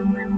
Thank you.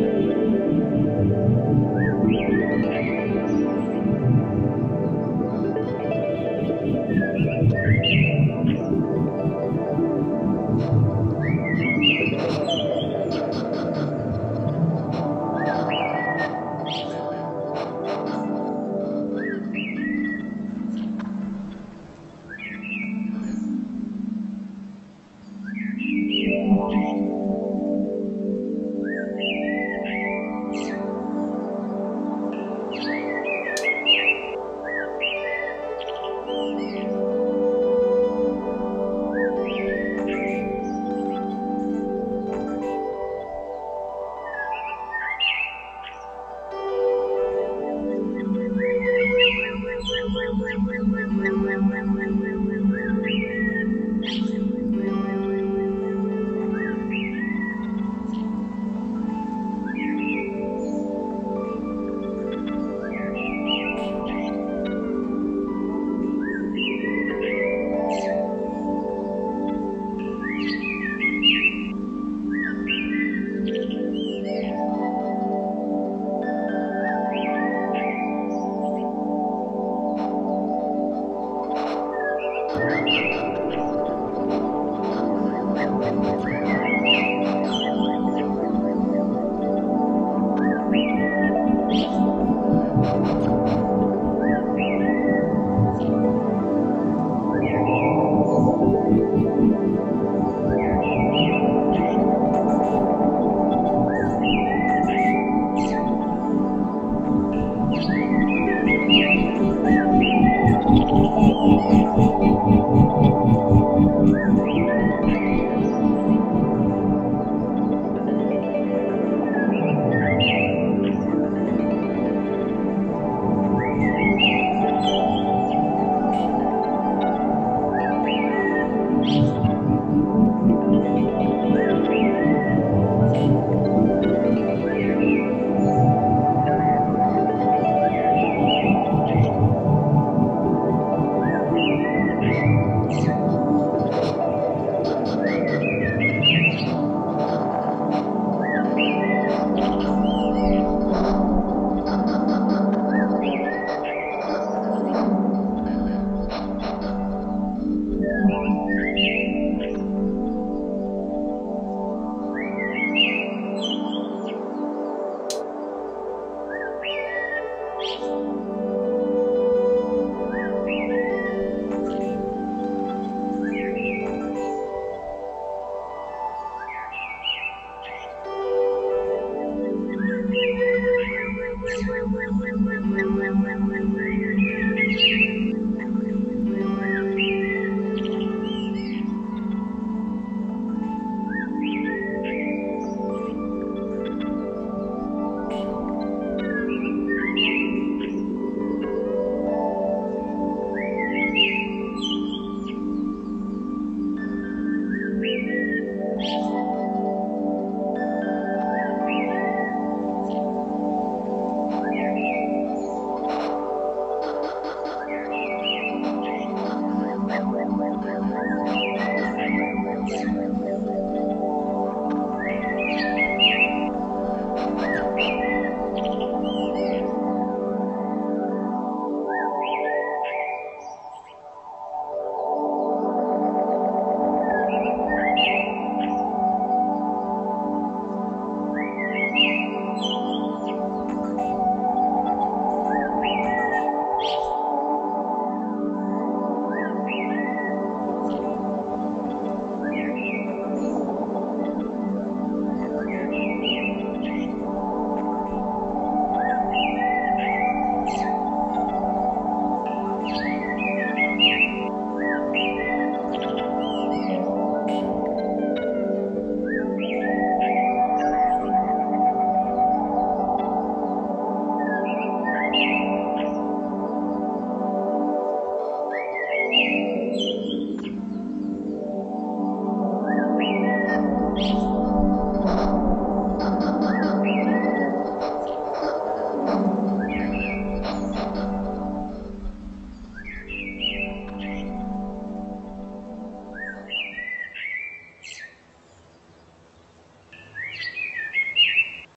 Gracias.